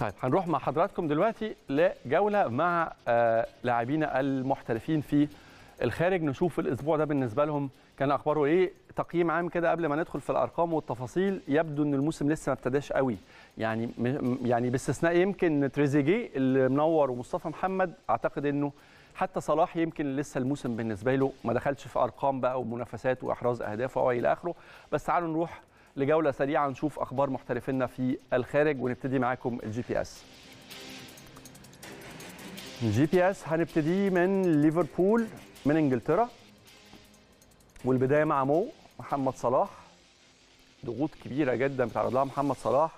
طيب هنروح مع حضراتكم دلوقتي لجولة مع آه لاعبينا المحترفين في الخارج. نشوف الأسبوع ده بالنسبة لهم كان أخباره إيه؟ تقييم عام كده قبل ما ندخل في الأرقام والتفاصيل. يبدو إن الموسم لسه ما ابتداش قوي. يعني يعني باستثناء يمكن تريزيجيه اللي منور ومصطفى محمد أعتقد إنه حتى صلاح يمكن لسه الموسم بالنسبة له ما دخلش في أرقام بقى ومنافسات وإحراز أهداف وإلى آخره. بس تعالوا نروح لجولة سريعة نشوف أخبار محترفينا في الخارج ونبتدي معاكم ال GPS ال GPS هنبتدي من ليفربول من إنجلترا. والبداية مع مو محمد صلاح. ضغوط كبيرة جدا بتعرض لها محمد صلاح.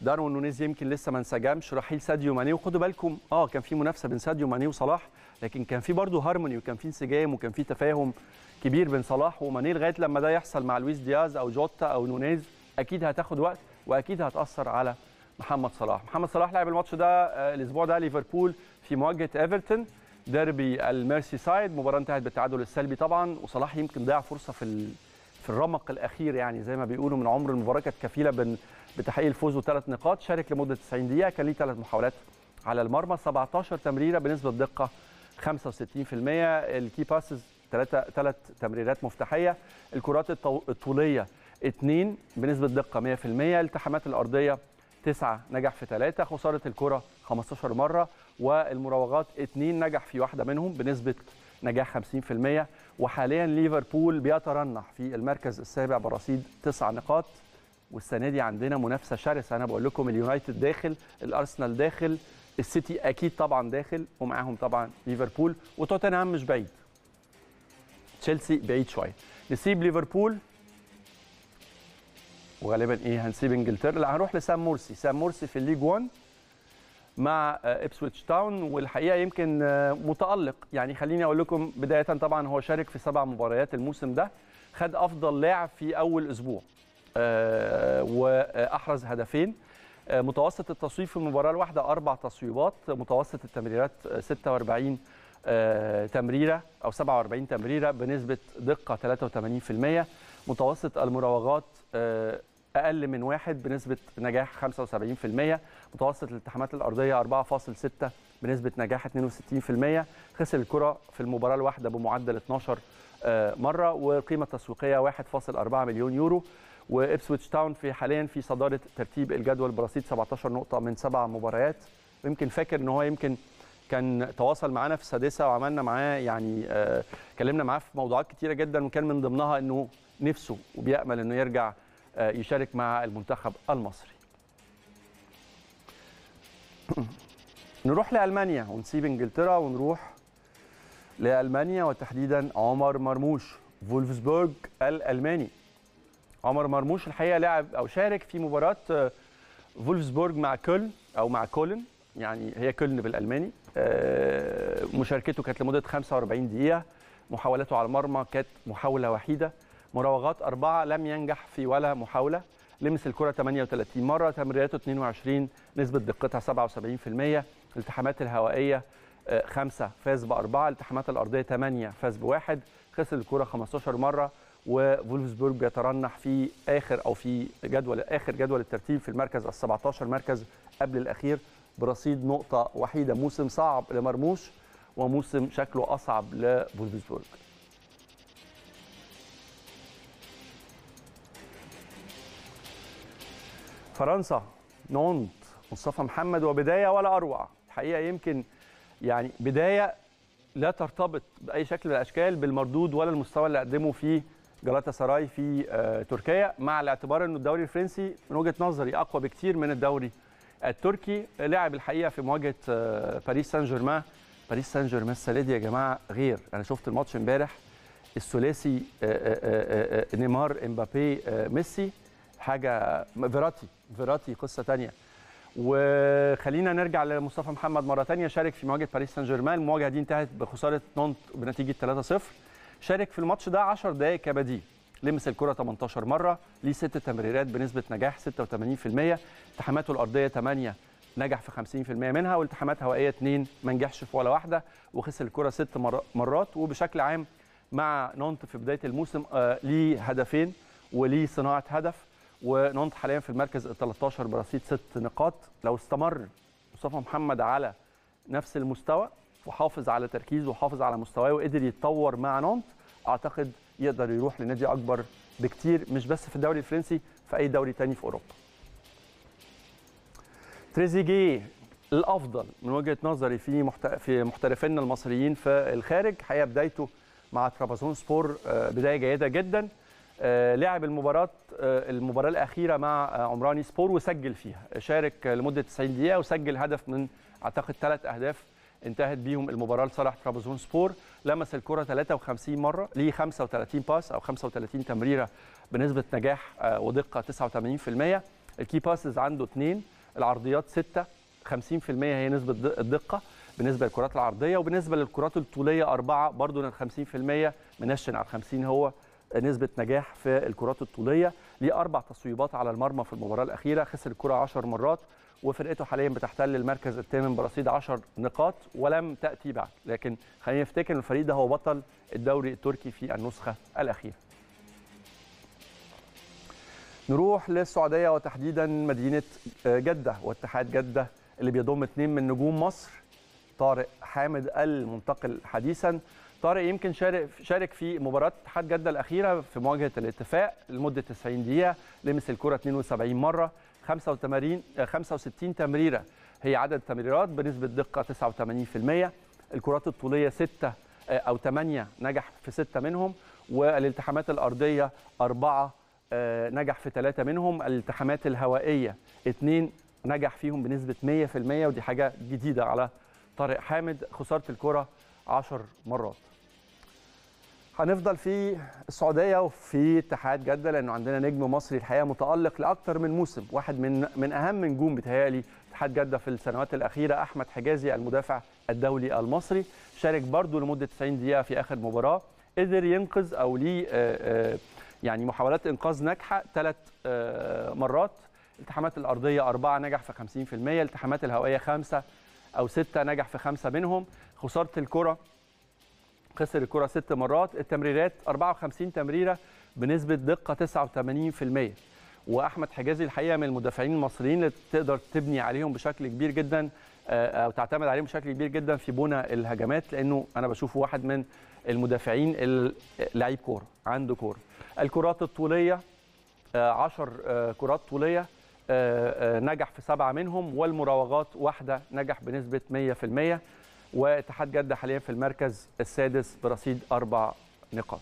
داروين نونيز يمكن لسه ما انسجمش رحيل ساديو ماني. وخدوا بالكم آه كان في منافسة بين ساديو ماني وصلاح لكن كان في برضه هارموني وكان في انسجام وكان في تفاهم. كبير بين صلاح وماني لغاية لما ده يحصل مع لويس دياز أو جوتا أو نونيز أكيد هتاخد وقت وأكيد هتأثر على محمد صلاح محمد صلاح لعب الماتش ده آه، الأسبوع ده ليفربول في مواجهة إيفرتون ديربي الميرسي سايد مباراة انتهت بالتعادل السلبي طبعا وصلاح يمكن ضيع فرصة في. في الرمق الأخير يعني زي ما بيقولوا من عمر المباراة كانت كفيلة. بتحقيق الفوز وثلاث نقاط شارك لمدة 90 دقيقة كان ليه ثلاث محاولات على المرمى 17 تمريرة بنسبة دقه 65% ال key passes ثلاثة ثلاث تمريرات مفتاحية. الكرات الطو... الطولية اثنين بنسبة دقة 100% الالتحامات الأرضية تسعة نجح في ثلاثة خسارة الكرة 15 مرة. والمراوغات اثنين نجح في واحدة منهم بنسبة نجاح 50% وحاليا ليفربول بيترنح في المركز السابع برصيد تسع نقاط. والسنة دي عندنا منافسة شرسة. أنا بقول لكم اليونايتد داخل الأرسنال داخل السيتي أكيد طبعا داخل ومعاهم طبعا ليفربول. وتوتنهام مش بعيد. تشيلسي بعيد شوية نسيب ليفربول. وغالبا إيه هنسيب إنجلترا. لا هنروح لسام مورسي. سام مورسي في ال League 1 مع آه، ابسويتش تاون والحقيقة يمكن آه، متألق. يعني خليني أقول لكم بداية طبعا هو شارك في سبع مباريات الموسم ده. خد أفضل لاعب في أول أسبوع. آه، وأحرز هدفين. آه، متوسط التصويب في المباراة الواحدة أربع تصويبات. متوسط التمريرات آه، 46 آه، تمريرة أو 47 تمريرة بنسبة دقة 83% متوسط المراوغات آه، أقل من واحد بنسبة نجاح 75% متوسط الالتحامات الأرضية 4.6 بنسبة نجاح 62% خسر الكرة في المباراة الواحدة بمعدل 12 آه، مرة. والقيمه التسويقيه 1.4 مليون يورو. وإبسويتش تاون في حاليا في صدارة ترتيب الجدول برصيد 17 نقطة من سبع مباريات. ويمكن فاكر إن هو يمكن كان تواصل معانا في السادسه وعملنا معاه يعني آه، اتكلمنا معاه في موضوعات كتيرة جدا وكان من ضمنها إنه نفسه وبيأمل إنه يرجع آه، يشارك مع المنتخب المصري. نروح لألمانيا ونسيب إنجلترا ونروح لألمانيا وتحديدا عمر مرموش فولفسبورج الألماني. عمر مرموش الحقيقة لعب أو شارك في مباراة آه، فولفسبورج مع كولن أو مع كولن يعني هي كولن بالألماني مشاركته كانت لمدة 45 دقيقة. محاولاته على المرمى كانت محاولة وحيدة. مراوغات أربعة لم ينجح في ولا محاولة. لمس الكرة 38 مرة تمريراته 22 نسبة دقتها 77% الالتحامات الهوائية آه، خمسة فاز بأربعة. الالتحامات الأرضية 8 فاز بواحد. خسر الكرة 15 مرة وفولفسبورج بيترنح في آخر أو في جدول آخر جدول الترتيب في المركز ال 17 مركز قبل الأخير. برصيد نقطة وحيدة. موسم صعب لمرموش وموسم شكله أصعب لفولفسبورج فرنسا نونت مصطفى محمد وبداية ولا أروع. الحقيقة يمكن يعني بداية لا ترتبط بأي شكل من الأشكال بالمردود ولا المستوى اللي قدمه في جلاتا سراي في آه، تركيا مع الاعتبار إنه الدوري الفرنسي من وجهة نظري أقوى بكتير من الدوري التركي لعب الحقيقة في مواجهة آه، باريس سان جيرمان باريس سان جيرمان السنة دي يا جماعة غير. أنا شفت الماتش امبارح الثلاثي آه، آه، نيمار امبابي ميسي حاجة فيراتي فيراتي قصة تانية. وخلينا نرجع لمصطفى محمد مرة تانية شارك في مواجهة باريس سان جيرمان المواجهة دي انتهت بخسارة نونت بنتيجة 3-0 شارك في الماتش ده 10 دقائق كبديل. لمس الكرة 18 مرة ليه ست تمريرات بنسبة نجاح 86% التحاماته الأرضية 8 نجح في 50% منها والتحامات هوائيه 2 ما نجحش في ولا واحدة وخسر الكرة ست مر- مرات. وبشكل عام مع نونت في بداية الموسم آه ليه هدفين وليه صناعة هدف. ونونت حاليا في المركز ال 13 برصيد ست نقاط. لو استمر مصطفى محمد على نفس المستوى وحافظ على تركيزه وحافظ على مستواه وقدر يتطور مع نونت أعتقد يقدر يروح لنادي أكبر بكتير مش بس في الدوري الفرنسي في أي دوري تاني في أوروبا. تريزيجيه الأفضل من وجهة نظري في. في محترفينا المصريين في الخارج. حقيقة بدايته مع ترابزون سبور بداية جيدة جدا. لعب المباراة المباراة الأخيرة مع عمرانية سبور وسجل فيها. شارك لمدة 90 دقيقة وسجل هدف من أعتقد ثلاث أهداف. انتهت بيهم المباراة لصالح ترابزون سبور لمس الكرة 53 مرة ليه 35 pass أو 35 تمريرة بنسبة نجاح ودقة 89% ال key passes عنده اثنين العرضيات 6 50% هي نسبة الدقة بالنسبة للكرات العرضية وبالنسبة للكرات الطولية أربعة برضه 50% منشن على 50 هو نسبة نجاح في الكرات الطولية. ليه أربع تصويبات على المرمى في المباراة الأخيرة خسر الكرة 10 مرات وفرقته حاليا بتحتل المركز الثامن برصيد 10 نقاط ولم تأتي بعد. لكن خلينا نفتكر إن الفريق ده هو بطل الدوري التركي في النسخة الأخيرة. نروح للسعودية وتحديدا مدينة جدة واتحاد جدة اللي بيضم اثنين من نجوم مصر. طارق حامد المنتقل حديثا. طارق يمكن شارك شارك في مباراة اتحاد جدة الأخيرة في مواجهة الاتفاق لمدة 90 دقيقة. لمس الكرة 72 مرة. 85 65 تمريرة. هي عدد تمريرات بنسبة دقة 89% الكرات الطولية 6 أو 8 نجح في 6 منهم. والالتحامات الأرضية 4 نجح في 3 منهم. الالتحامات الهوائية 2 نجح فيهم بنسبة 100% ودي حاجة جديدة على طارق حامد خسارة الكرة 10 مرات. هنفضل في السعودية وفي اتحاد جدة لأنه عندنا نجم مصري الحقيقة متألق لاكثر من موسم واحد من من أهم نجوم بتهيالي اتحاد جدة في السنوات الأخيرة أحمد حجازي المدافع الدولي المصري شارك برضه لمدة 90 دقيقة في آخر مباراة قدر ينقذ أو ليه يعني محاولات إنقاذ ناجحة ثلاث مرات الالتحامات الأرضية أربعة نجح في 50% الالتحامات الهوائية خمسة أو ستة نجح في خمسة منهم خسارة الكرة خسر الكرة ست مرات. التمريرات 54 تمريرة بنسبة دقة 89% وأحمد حجازي الحقيقة من المدافعين المصريين اللي تقدر تبني عليهم بشكل كبير جدا أو تعتمد عليهم بشكل كبير جدا في بناء الهجمات لأنه أنا بشوفه واحد من المدافعين لعيب كورة عنده كورة. الكرات الطولية 10 كرات طولية نجح في سبعة منهم والمراوغات واحدة نجح بنسبة 100% واتحاد جدة حاليا في المركز السادس برصيد أربع نقاط.